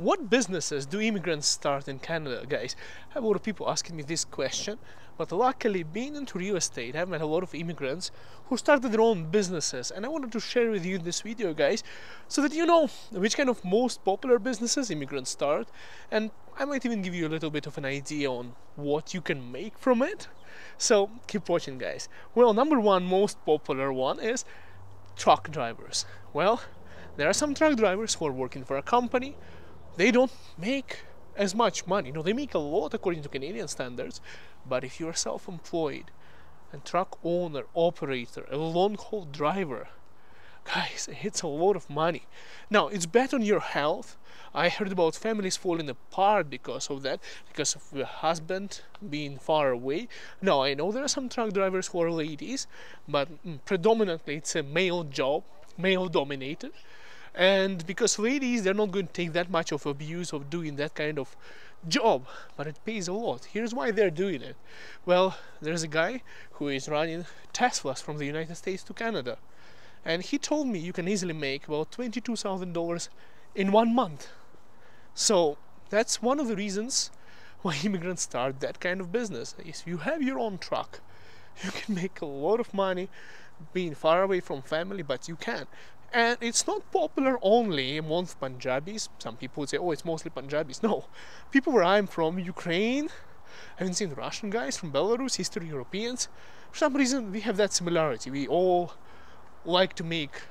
what businesses do immigrants start in Canada, guys? I have a lot of people asking me this question, but luckily, being into real estate, I've met a lot of immigrants who started their own businesses, and I wanted to share with you in this video, guys, so that you know which kind of most popular businesses immigrants start, and I might even give you a little bit of an idea on what you can make from it. So keep watching, guys. Well, number one most popular one is truck drivers. Well, there are some truck drivers who are working for a company they don't make as much money. You know, they make a lot according to Canadian standards, but if you're self-employed, a truck owner, operator, a long-haul driver, guys, it's a lot of money. Now, it's bad on your health. I heard about families falling apart because of that, because of the husband being far away. Now, I know there are some truck drivers who are ladies, but mm, predominantly it's a male job, male dominated and because ladies they're not going to take that much of abuse of doing that kind of job but it pays a lot. Here's why they're doing it. Well there's a guy who is running teslas from the united states to canada. And he told me you can easily make about $22000 in one month. So that's one of the reasons why immigrants start that kind of business. If you have your own truck you can make a lot of money being far away from family but you can and it's not popular only among Punjabis. Some people would say, oh, it's mostly Punjabis. No, people where I'm from, Ukraine, I haven't seen Russian guys from Belarus, Eastern Europeans. For some reason, we have that similarity. We all like to make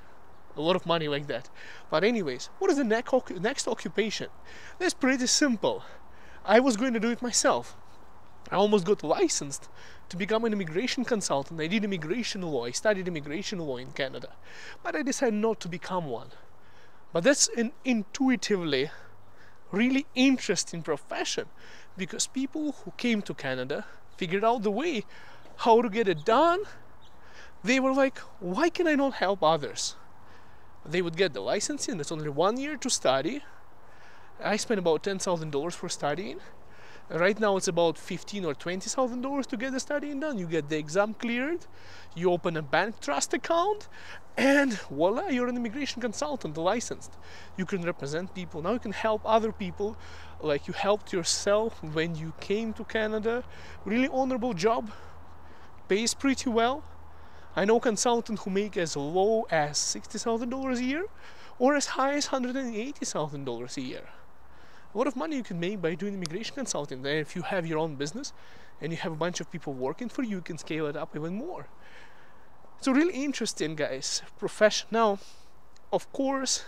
a lot of money like that. But anyways, what is the next occupation? That's pretty simple. I was going to do it myself. I almost got licensed to become an immigration consultant. I did immigration law, I studied immigration law in Canada, but I decided not to become one. But that's an intuitively really interesting profession because people who came to Canada figured out the way how to get it done. They were like, why can I not help others? They would get the licensing, it's only one year to study. I spent about $10,000 for studying right now it's about 15 or 20 thousand dollars to get the studying done. You get the exam cleared you open a bank trust account and voila you're an immigration consultant licensed. You can represent people. Now you can help other people. Like you helped yourself when you came to canada. Really honorable job. Pays pretty well. I know consultants who make as low as $60000 a year or as high as $180000 a year a lot of money you can make by doing immigration consulting. And if you have your own business and you have a bunch of people working for you, you can scale it up even more. So really interesting, guys. Profession. Now, of course,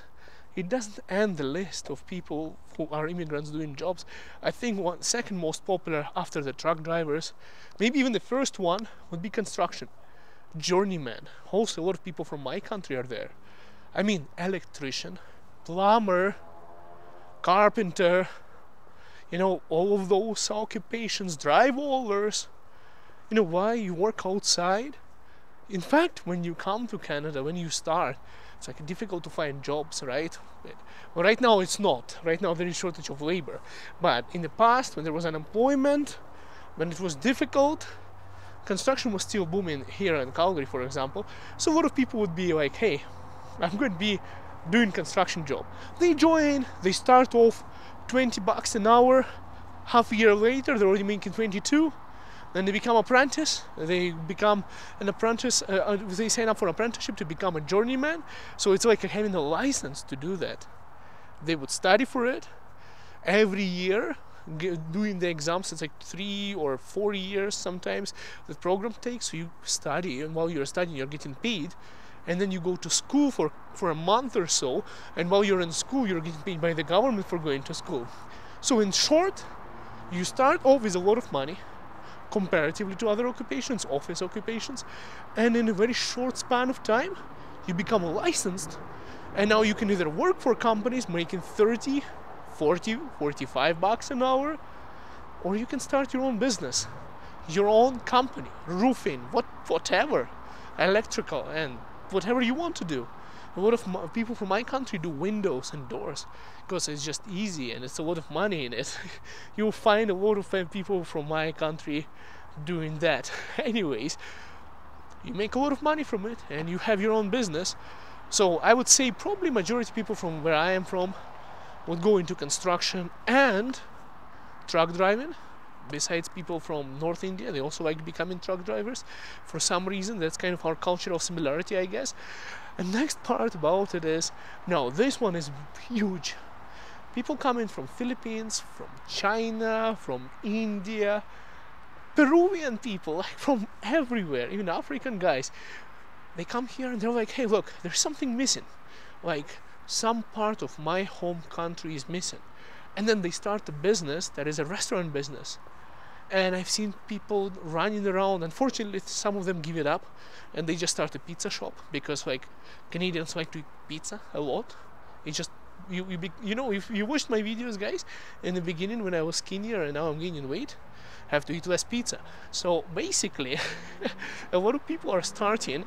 it doesn't end the list of people who are immigrants doing jobs. I think one second most popular after the truck drivers, maybe even the first one, would be construction. Journeyman. Also, a lot of people from my country are there. I mean, electrician, plumber, carpenter, you know, all of those occupations, drywallers. You know why you work outside? In fact, when you come to Canada, when you start, it's like difficult to find jobs, right? Well, right now it's not. Right now there is shortage of labor. But in the past, when there was unemployment, when it was difficult, construction was still booming here in Calgary, for example. So a lot of people would be like, "Hey, I'm going to be doing construction job. They join, they start off 20 bucks an hour, half a year later they're already making 22, then they become apprentice, they become an apprentice, uh, uh they sign up for apprenticeship to become a journeyman, so it's like having a license to do that. They would study for it every year, doing the exams. It's like three or four years sometimes the program takes so you study and while you're studying you're getting paid and then you go to school for, for a month or so, and while you're in school, you're getting paid by the government for going to school. So, in short, you start off with a lot of money comparatively to other occupations, office occupations, and in a very short span of time, you become licensed, and now you can either work for companies making 30, 40, 45 bucks an hour, or you can start your own business, your own company, roofing, what, whatever, electrical, and whatever you want to do. A lot of people from my country do windows and doors because it's just easy and it's a lot of money in it. You'll find a lot of people from my country doing that. Anyways, you make a lot of money from it and you have your own business. So I would say probably majority people from where I am from would go into construction and truck driving besides people from North India, they also like becoming truck drivers. For some reason, that's kind of our cultural similarity, I guess. And next part about it is, no, this one is huge. People coming from Philippines, from China, from India, Peruvian people, like from everywhere, even African guys. They come here and they're like, hey, look, there's something missing. Like, some part of my home country is missing. And then they start a business that is a restaurant business and I've seen people running around. Unfortunately, some of them give it up, and they just start a pizza shop because like Canadians like to eat pizza a lot. It just you you, be, you know if you watched my videos, guys, in the beginning when I was skinnier and now I'm gaining weight, I have to eat less pizza. So basically, a lot of people are starting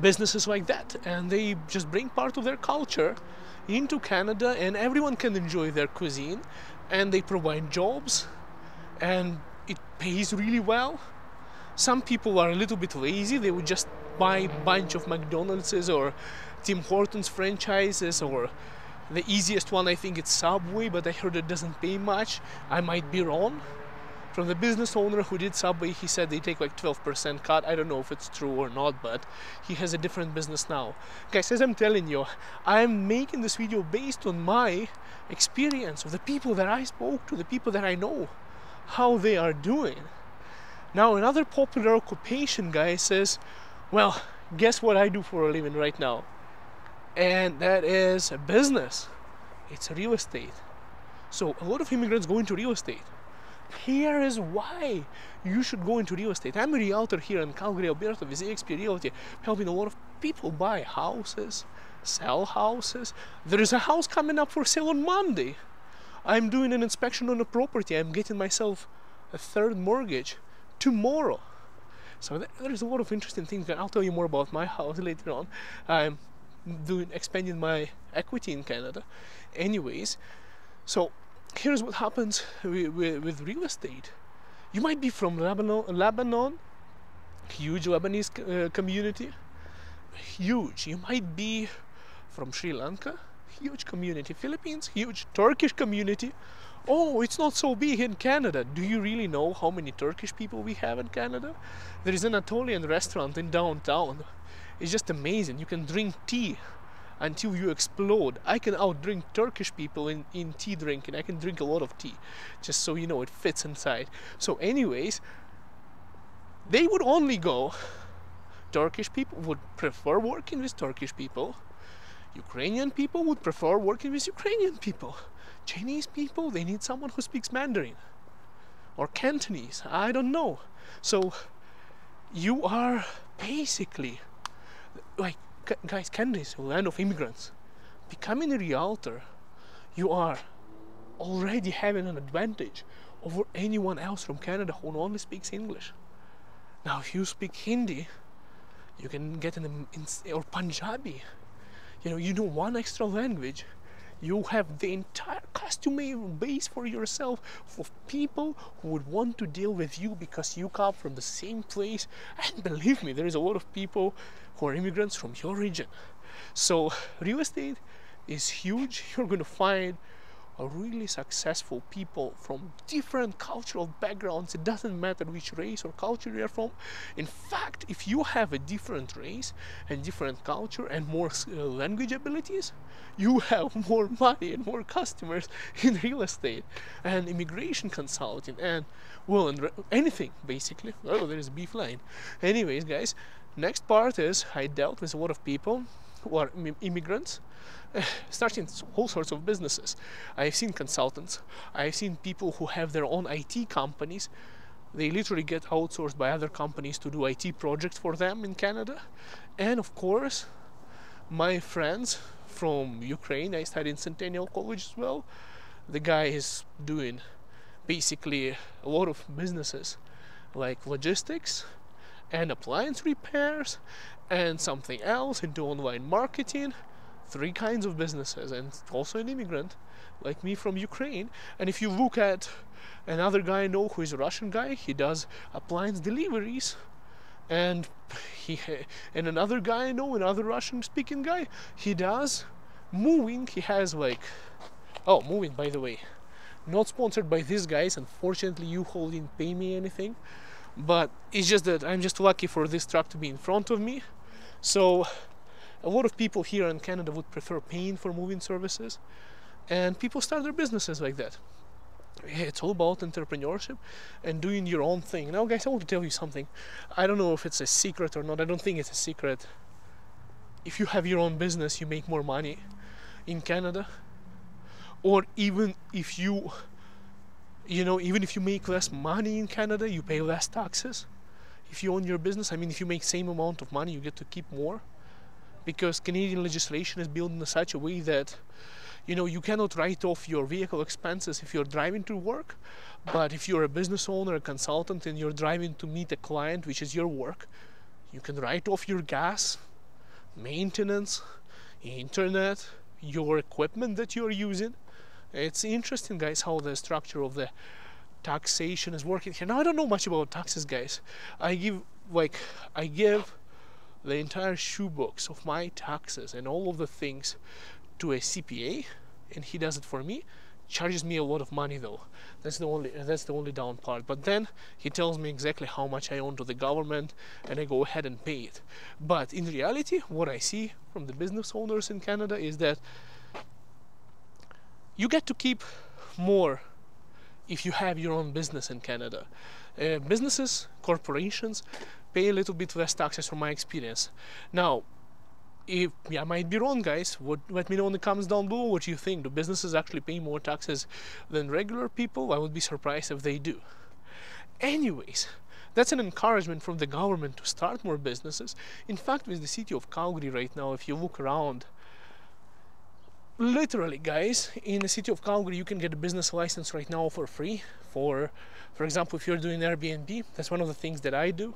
businesses like that, and they just bring part of their culture into Canada, and everyone can enjoy their cuisine, and they provide jobs and it pays really well. Some people are a little bit lazy, they would just buy a bunch of McDonald's or Tim Hortons franchises or the easiest one I think it's Subway, but I heard it doesn't pay much. I might be wrong. From the business owner who did Subway, he said they take like 12% cut. I don't know if it's true or not, but he has a different business now. Guys, as I'm telling you, I'm making this video based on my experience of the people that I spoke to, the people that I know how they are doing. Now, another popular occupation guy says, Well, guess what I do for a living right now? And that is a business, it's real estate. So, a lot of immigrants go into real estate. Here is why you should go into real estate. I'm a realtor here in Calgary, Alberta, with EXP Realty, helping a lot of people buy houses, sell houses. There is a house coming up for sale on Monday. I'm doing an inspection on a property. I'm getting myself a third mortgage tomorrow. So there's a lot of interesting things. I'll tell you more about my house later on. I'm doing expanding my equity in Canada. Anyways, so here's what happens with, with, with real estate. You might be from Lebanon, Lebanon huge Lebanese uh, community, huge. You might be from Sri Lanka, huge community. Philippines, huge. Turkish community. Oh, it's not so big in Canada. Do you really know how many Turkish people we have in Canada? There is an Anatolian restaurant in downtown. It's just amazing. You can drink tea until you explode. I can outdrink Turkish people in, in tea drinking. I can drink a lot of tea, just so you know it fits inside. So, anyways, they would only go. Turkish people would prefer working with Turkish people Ukrainian people would prefer working with Ukrainian people. Chinese people, they need someone who speaks Mandarin or Cantonese. I don't know. So you are basically like guys, Canada is a land of immigrants. Becoming a realtor, you are already having an advantage over anyone else from Canada who only speaks English. Now, if you speak Hindi, you can get an or Punjabi you know you know one extra language you have the entire customer base for yourself for people who would want to deal with you because you come from the same place. And believe me there is a lot of people who are immigrants from your region. So real estate is huge. You're going to find really successful people from different cultural backgrounds. It doesn't matter which race or culture you're from. In fact, if you have a different race and different culture and more uh, language abilities, you have more money and more customers in real estate and immigration consulting and well, and anything basically. Oh, there is a beef line. Anyways, guys, next part is I dealt with a lot of people who are Im- immigrants starting all sorts of businesses. I've seen consultants, I've seen people who have their own IT companies. They literally get outsourced by other companies to do IT projects for them in Canada. And of course, my friends from Ukraine, I studied in Centennial College as well. The guy is doing basically a lot of businesses like logistics and appliance repairs and something else into online marketing three kinds of businesses and also an immigrant like me from Ukraine. And if you look at another guy I know who is a Russian guy, he does appliance deliveries. And he and another guy I know, another Russian speaking guy, he does moving he has like oh moving by the way not sponsored by these guys unfortunately u-haul didn't pay me anything but it's just that i'm just lucky for this truck to be in front of me. So a lot of people here in canada would prefer paying for moving services and people start their businesses like that. It's all about entrepreneurship and doing your own thing. Now guys i want to tell you something. I don't know if it's a secret or not. I don't think it's a secret. If you have your own business you make more money in canada. Or even if you you know even if you make less money in canada you pay less taxes. If you own your business i mean if you make same amount of money you get to keep more. Because canadian legislation is built in such a way that you know you cannot write off your vehicle expenses if you're driving to work. But if you're a business owner a consultant and you're driving to meet a client which is your work you can write off your gas maintenance internet your equipment that you're using it's interesting guys how the structure of the taxation is working here. Now i don't know much about taxes guys. I give like i give the entire shoebox of my taxes and all of the things to a cpa and he does it for me. Charges me a lot of money though. That's the only that's the only down part. But then he tells me exactly how much i owe to the government and i go ahead and pay it. But in reality what i see from the business owners in canada is that you get to keep more if you have your own business in Canada. Uh, businesses, corporations pay a little bit less taxes from my experience. Now, if yeah, I might be wrong, guys. What, let me know in the comments down below what you think. Do businesses actually pay more taxes than regular people? I would be surprised if they do. Anyways, that's an encouragement from the government to start more businesses. In fact, with the city of Calgary right now, if you look around, literally guys in the city of calgary you can get a business license right now for free for for example if you're doing airbnb that's one of the things that i do.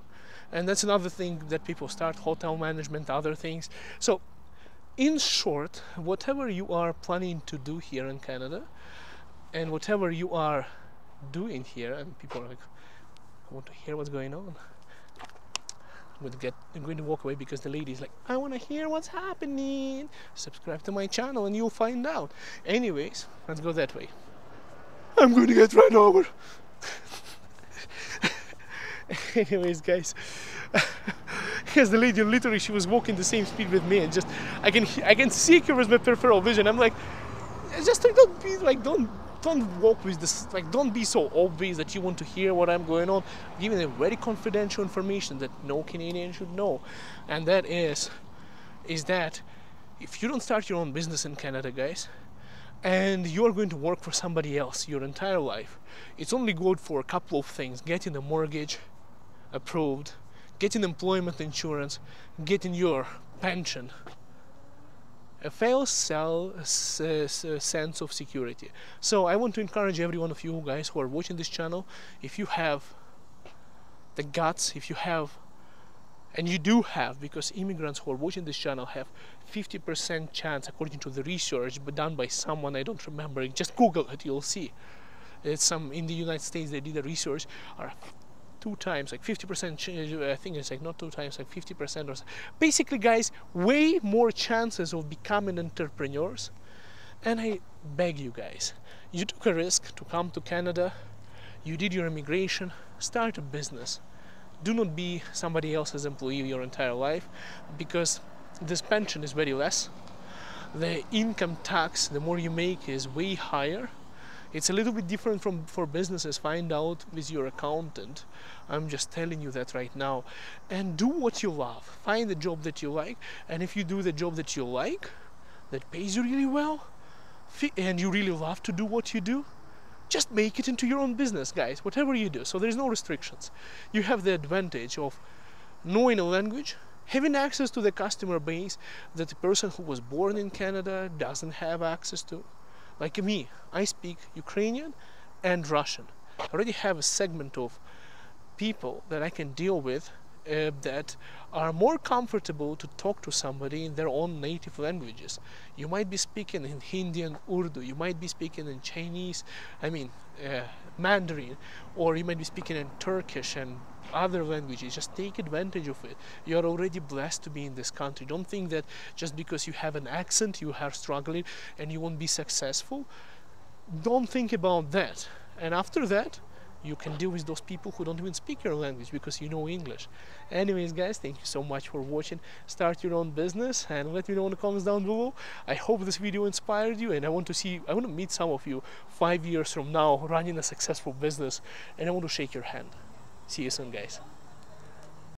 And that's another thing that people start hotel management other things. So in short whatever you are planning to do here in canada and whatever you are doing here and people are like i want to hear what's going on I'm going to get I'm going to walk away because the lady is like I want to hear what's happening. Subscribe to my channel and you'll find out. Anyways let's go that way. I'm going to get run over. Anyways guys. Because the lady. Literally she was walking the same speed with me and just I can I can see her with my peripheral vision. I'm like just don't be like don't don't walk with this like don't be so obvious that you want to hear what i'm going on. Giving them very confidential information that no canadian should know. And that is is that if you don't start your own business in canada guys and you're going to work for somebody else your entire life it's only good for a couple of things. Getting a mortgage approved getting employment insurance getting your pension a fail cell sense of security. So I want to encourage every one of you guys who are watching this channel, if you have the guts, if you have, and you do have, because immigrants who are watching this channel have 50% chance, according to the research but done by someone I don't remember. Just Google it, you'll see. It's some in the United States they did a research are two times, like 50%, uh, I think it's like not two times, like 50% or so. Basically, guys, way more chances of becoming entrepreneurs. And I beg you guys, you took a risk to come to Canada, you did your immigration, start a business. Do not be somebody else's employee your entire life because this pension is very less. The income tax, the more you make, is way higher it's a little bit different from for businesses. Find out with your accountant. I'm just telling you that right now. And do what you love. Find the job that you like. And if you do the job that you like, that pays you really well, and you really love to do what you do, just make it into your own business, guys. Whatever you do. So there's no restrictions. You have the advantage of knowing a language, having access to the customer base that the person who was born in Canada doesn't have access to like me, I speak Ukrainian and Russian. I already have a segment of people that I can deal with uh, that are more comfortable to talk to somebody in their own native languages. You might be speaking in Hindi and Urdu, you might be speaking in Chinese, I mean, uh, Mandarin, or you might be speaking in Turkish and other languages. Just take advantage of it. You are already blessed to be in this country. Don't think that just because you have an accent, you are struggling and you won't be successful. Don't think about that. And after that, you can deal with those people who don't even speak your language because you know English. Anyways, guys, thank you so much for watching. Start your own business and let me know in the comments down below. I hope this video inspired you and I want to see, I want to meet some of you five years from now running a successful business and I want to shake your hand. See you soon, guys.